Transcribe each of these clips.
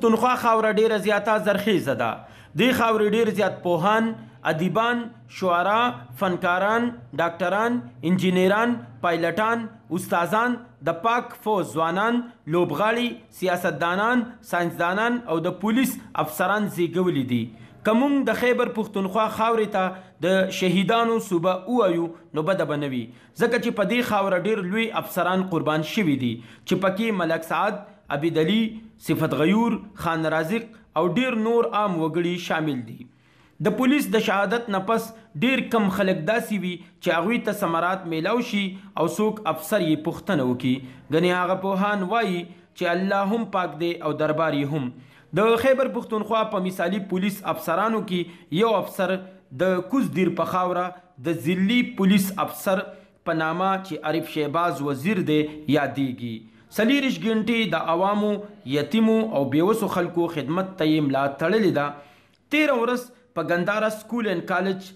پښتونخوا خاوره ډیره زیاته زرخیزه ده د خاورې ډیر زیات پوهان ادیبان شعرا فنکاران ډاکټران انجینران پایلټان استادان د پاک فوج ځوانان لوبغاړي سیاستدانان، ساینسدانان او د پولیس افسران زېږولي دي. که موږ د خیبر پښتونخوا خاورې ته د شهیدانو صوبه ووایو نو بده به نه وي، ځکه چې په دې خاوره ډېر لوی افسران قربان شوي دي، چې پکې ملک سعد، عبیدعلي، صفت غیور، خان رازق او ډېر نور عام وګړي شامل دي. د پولیس د شهادت نه پس ډیر کم خلک داسی وی چی هغوی ته ثمرات میلاو شی او څوک افسر یی پوښتنه وکی ګنی هغه پوهان وایی چی الله هم پاک دی او دربار یی هم د خیبر پښتونخوا په مثالی پولیس افسرانو کی یو افسر د کوز دیر په خاوره د ضلعی پولیس افسر په نامه چی عارف شهباز وزیر دی یادیږی څلیریشت ګینټی د عوامو یتیمو او بیوسو خلکو خدمت ته یی ملا تړلی ده تېره ورځ په ګندهارا سکول اینډ کالج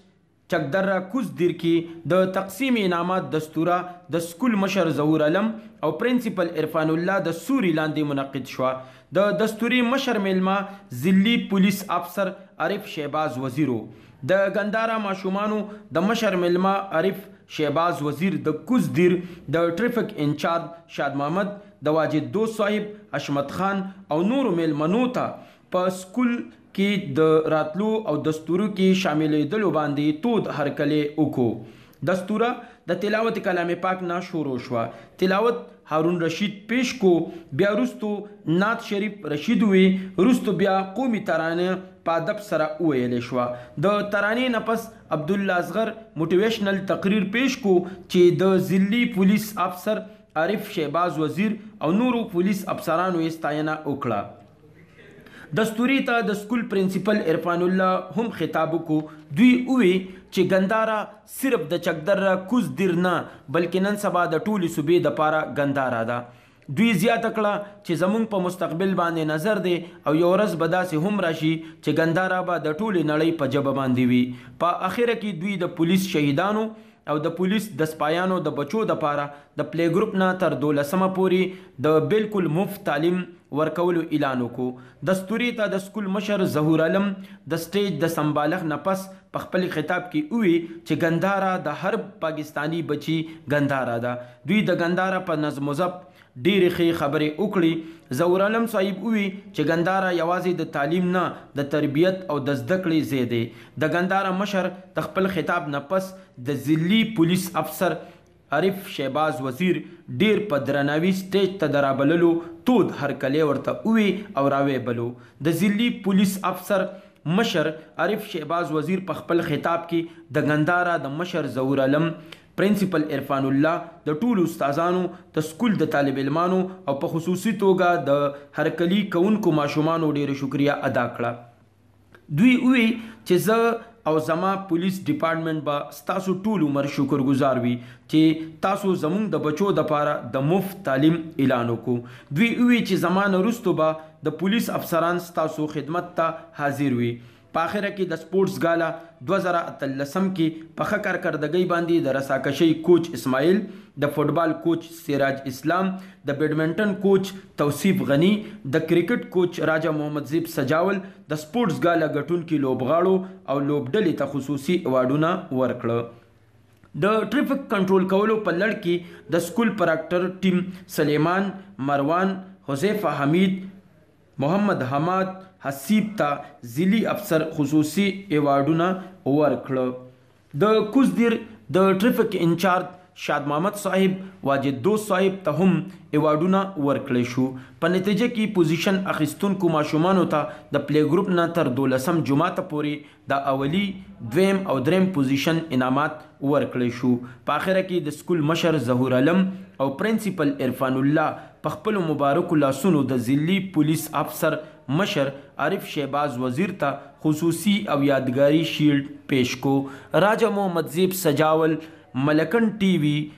چک دره کوز دیر کې د تقسیم انعامات دستوره د سکول مشر ظهور علم او پرنسپل عرفان الله د سوري لاندې منعقد شوه د دستورې مشر میلمه ضلعي پولیس افسر عارف شهباز وزیر و د ګندهارا ماشومانو د مشر میلمه عارف شهباز وزیر د کوز دیر د ټریفک انچارج شاد محمد د واجد دوست صاحب حشمت خان او نورو میلمنو ته په سکول کی د راتلو او دستورو کی شاملیدلو باندی تود هرکلی وکړو دستوره د تلاوت کلام پاک نه شروع شوه تلاوت هارون رشید پیش کو بیا روستو نعت شریف رشید وی روستو بیا قومی ترانه په ادب سره وویل شوه د ترانه نه پس عبدالله اصغر موټیویشنل تقریر پیش کو چی د ضلعی پولیس افسر عارف شهباز وزیر او نورو پولیس افسرانو یی ستاینه وکړه. دستورې ته د سکول پرنسپل عرفان الله هم خطاب وکړو دوی ووی چې ګنداره صرف د چکدر کوز دیر نه بلکې نن سبا د ټولې صوبې د پاره ګنداره ده دوی زیاته کړه چې زمونږ په مستقبل باندې نظر دی او یو ورځ به داسې هم راشي چې ګنداره به د ټولې نړۍ په ژبه باندې وي په اخره کې دوی د پولیس شهیدانو او د پولیس دسپایانو د بچو دپاره د پلې ګروپ نه تر دولسمه پورې د بلکل مفت تعلیم ورکولو اعلان وکړو دستورې ته د سکول مشر ظهورعلم د سټیج د سمبالښت نه پس په خپل خطاب کې ووې چې ګندهارا د هر پاکستاني بچي ګندهارا ده دوی د ګندهارا په نظم وضبط ډیرې ښې خبرې اوکړې ظهورعالم صاحب اووی چې ګنداره یوازې د تعلیم نه د تربیت او د زده کړې ځای دی د ګنداره مشر د خپل خطاب نه پس د ضلعي پولیس افسر عارف شهباز وزیر ډیر په درناوي سټیج ته د رابللو تود هرکلی ورته اووی او راوی بلو د ضلعي پولیس افسر مشر عارف شهباز وزیر په خپل خطاب کې د ګنداره د مشر ظهورعالم پرنسپل عرفان الله د ټولو استادانو، د سکول د طالب علمانو او په خصوصي توګه د هرکلي کوونکو ماشومانو ډېره شکریه ادا کړه. دوی ووي چې زه او زما پولیس ډیپارټمنټ به ستاسو ټول عمر شکر ګزار وي چې تاسو زموږ د بچو لپاره د مفت تعلیم اعلان وکړو. دوی ووي چې زما نه وروسته به د پولیس افسران ستاسو خدمت ته حاضر وي. په اخره کې د سپورټس ګالا دوه زره اتلسم کې په ښه کارکردګۍ باندې د رساکشۍ کوچ اسماعیل، د فوټبال کوچ سراج اسلام، د بېډمنټن کوچ توصیف غني، د کرکټ کوچ راجه محمد زیب سجاول د سپورټس ګالا ګټونکي لوبغاړو او لوبډلې ته خصوصي اېوارډونه ورکړه. د ټرېفک کنټرول کولو په لړ کې د سکول پراکټر ټیم سلیمان، مروان، حذیفه حمید، محمد حماد حسیب ته ضلعي افسر خصوصي ایوارډونه ورکړ. د کوز دیر د ټرېفک انچارج شاد محمد صاحب واجد دوست صاحب ته هم ایوارډونه ورکړی شو. په نتیجه کې پوزیشن اخیستونکو ماشومانو ته د پلې ګروپ نه تر دولسم جماته پورې د اولي، دویم او دریم پوزیشن انعامات ورکړی شو. په اخره کې د سکول مشر ظهورعلم او پرنسپل عرفان الله په خپلو مبارکو لاسونو د ضلعي پولیس افسر مشر عارف شهباز وزیر ته خصوصي او یادګاري شیلډ پیش کو. راجه محمد زیب سجاول، ملکنډ ټي وي،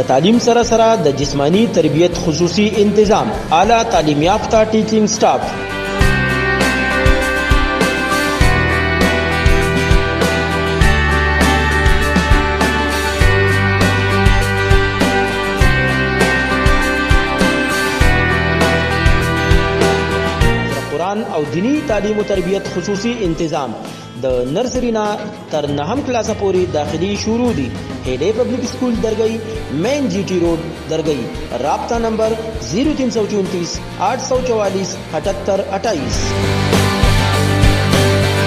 د تعلیم سره سره د جسمانی تربیت خصوصی انتظام اعلی تعلیم یافته ټیچینګ سټاف او دینی تعلیم و تربیت خصوصی انتظام د نرسري نه تر نهم کلاسه پورې داخلي شروع دي هډې پبلک سکول درګۍ مین جی ټي روډ درګۍ رابطه نمبر 0334 844 78 28 Thank you.